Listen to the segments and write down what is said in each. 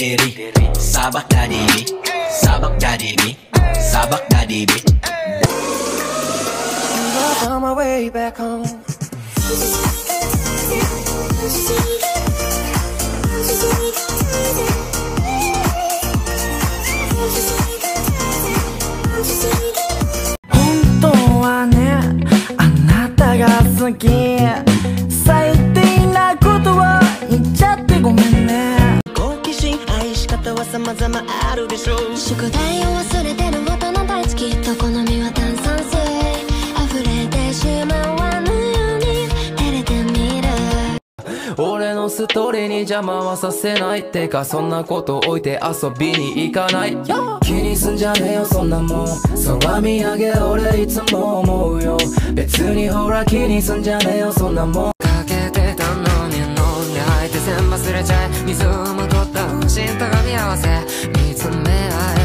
deri Sabak daddy me Sabak daddy Sabak I'm on my way back home. 俺のストーリーに邪魔はさせないってかそんなこと置いて遊びに行かない。気にすんじゃねえよそんなもん。空見上げ俺いつも思うよ。別にほら気にすんじゃねえよそんなもん。かけてたのに飲んで吐いて全部忘れちゃい。水をまとった心とが見合わせ。見つめ合え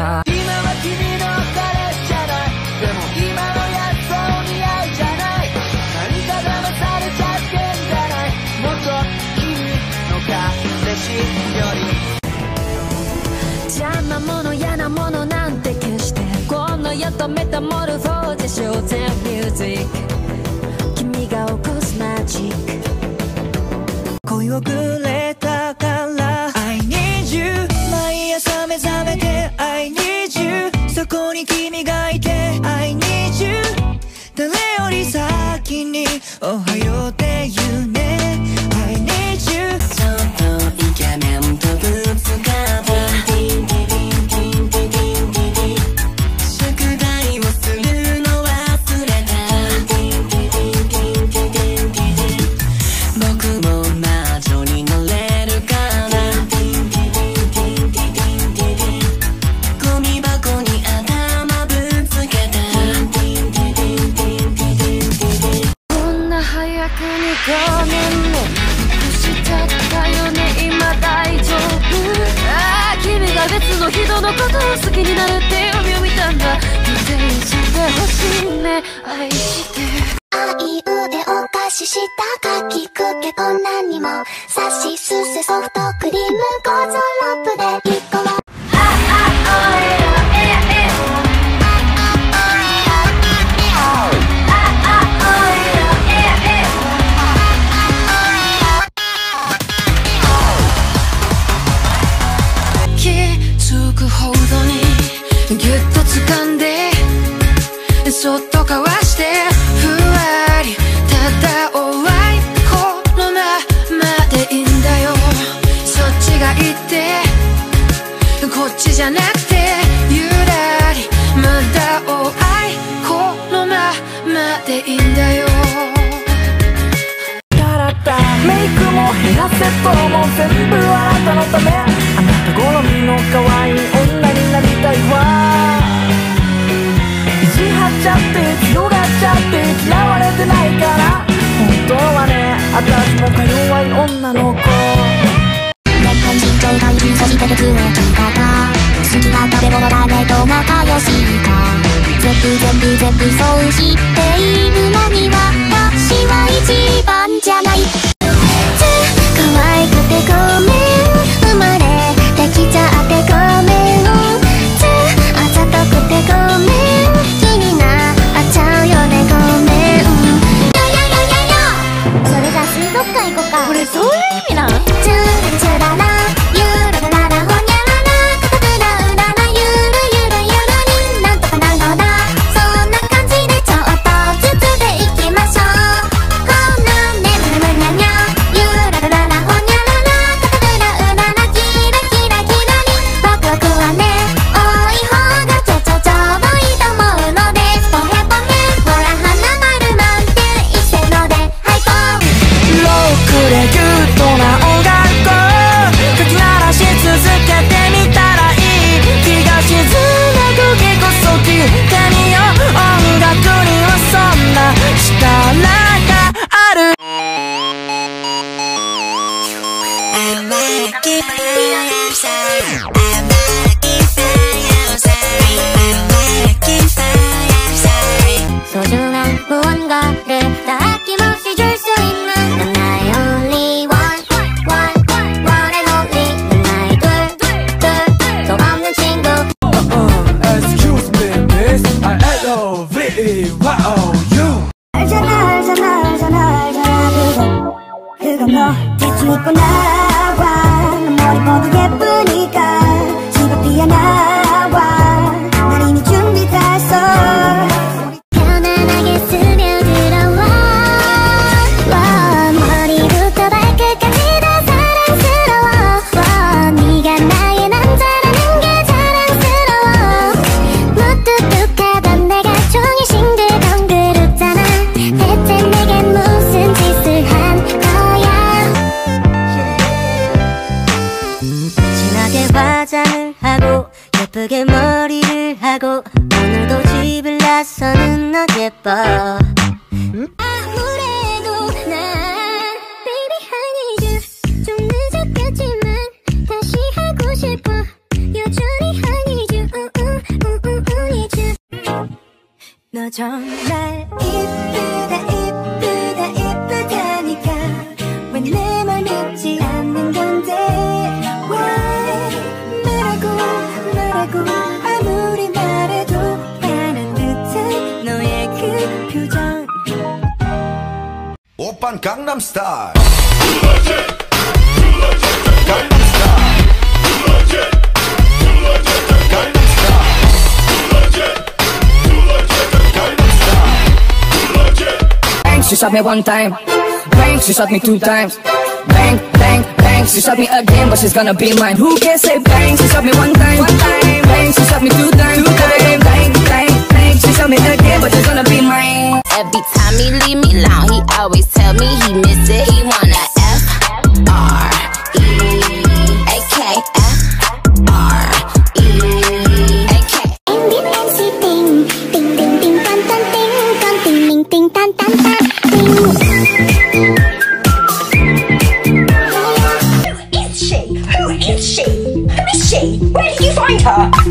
たら今は君の彼じゃない。でも今のやつお似合いじゃない。何か騙されちゃってんじゃない。もっと君の彼氏より。邪魔者嫌なものなんて決して。この世とメタモルフォーゼショーゼンミュージック。君が起こすマジック。恋をくれな早くにごめんね。しちゃったよね。今大丈夫？ああ君が別の人のことを好きになるって夢を見たんだ。見ていちゃってほしいね。愛してあいうでお菓子したかきくけこんなにも。さしすせソフトクリームゴゾぎゅっと掴んでそっとかわしてふわりただおあいこのままでいいんだよ。そっちが言ってこっちじゃなくてゆらりまだおあいこのままでいいんだよメイクもヘアセットも全部あなたのため。あなた好みの可愛い女になりたいわ。ちゃって強がっちゃって嫌われてないか 정말 이쁘다 이쁘다 이쁘다니까. 왜 내 말 믿지 않는 건데? 왜 말하고 말하고 아무리 말해도 반한 듯한 너의 그 표정. 오빤 강남스타일. 강남스타일. she shot me one time. Bang, she shot me two times. Bang, bang, bang, she shot me again But she's gonna be mine. Who can say bang, she shot me one time. Bang, she shot me two times. Bang, bang, bang, bang, she shot me again But she's gonna be mine. Every time he leave me alone He always tell me he missed it, he want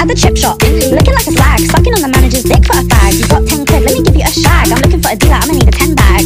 the chip shop. Looking like a slag, sucking on the manager's dick for a fag. You got 10 quid, let me give you a shag. I'm looking for a dealer, I'ma need a 10 bag.